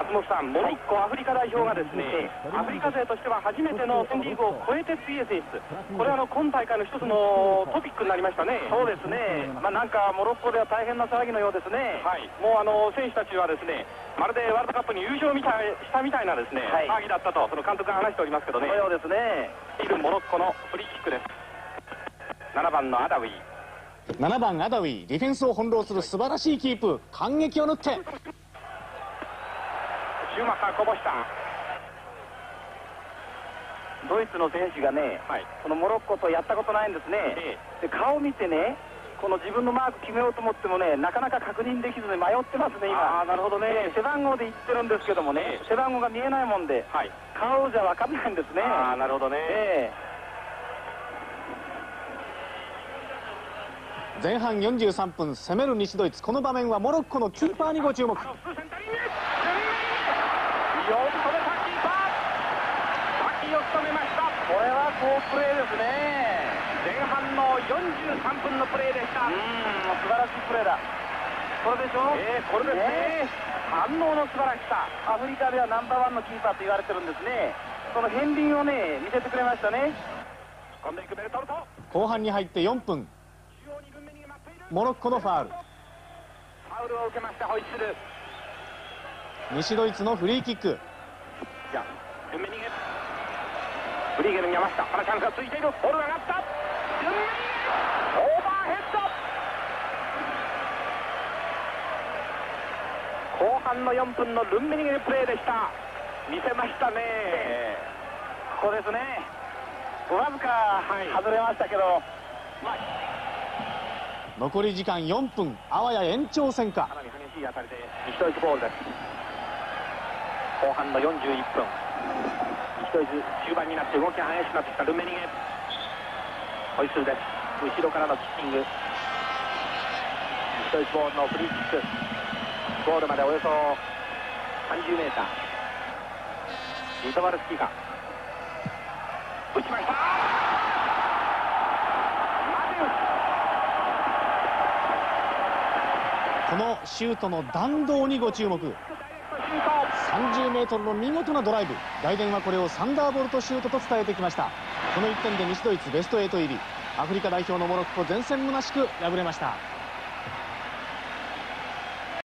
松本さん、モロッコ、アフリカ代表がですね、アフリカ勢としては初めての戦リーグを超えて次へ進出、これはあの今大会の一つのトピックになりましたね。そうですね、まあ、なんかモロッコでは大変な騒ぎのようですね。はい、もうあの選手たちはですね、まるでワールドカップに優勝みたいしたみたいなですね、はい。騒ぎだったと、その監督が話しておりますけどね、そのようですね。いるモロッコのフリーキックです。7番のアダウィ。7番アダウィディフェンスを翻弄する素晴らしいキープ。感激を縫ってシューマッハこぼした。ドイツの選手がね、はい。このモロッコとやったことないんですね。えで顔見てね、この自分のマーク決めようと思ってもね、なかなか確認できずに迷ってますね、今。あーなるほどねええ背番号で言ってるんですけどもね、ええ背番号が見えないもんで、はい。顔じゃ分かんないんですね。ああ、なるほどね。え前半43分攻める西ドイツこの場面はモロッコのキーパーにご注目あの普通センタリングよく止めた。キーパー先を務めました。えこれは好プレーですね。前半の43分のプレーでした。うん、素晴らしいプレーだ。これでしょ？えーこれですね。反応の素晴らしさ。アフリカではナンバーワンのキーパーと言われてるんですね。その片鱗をね、見せてくれましたね。後半に入って4分。モロッコのファール。ファウルを受けましたホイッスル。西ドイツのフリーキックじゃあ軍目逃げフリーゲルに山下まだチャンスがついている。ボールが上がった。軍目逃げオーバーヘッド。後半の4分のルンメニゲルプレーでした。見せましたね。ここですね。わずかはい。外れましたけど、残り時間4分あわや延長戦か。かなり激しい当たりで西ドイツボールです後半の41分。西ドイツ終盤になって動きが激しくなってきたルメニゲ。ホイッスルです。後ろからのキッキング。西ドイツボールのフリーキック。ゴールまでおよそ30メーター。リトバルスキーが打ちました。このシュートの弾道にご注目。30m の見事なドライブ。外伝はこれをサンダーボルトシュートと伝えてきました。この1点で西ドイツベスト8入り。アフリカ代表のモロッコ前線むなしく敗れました。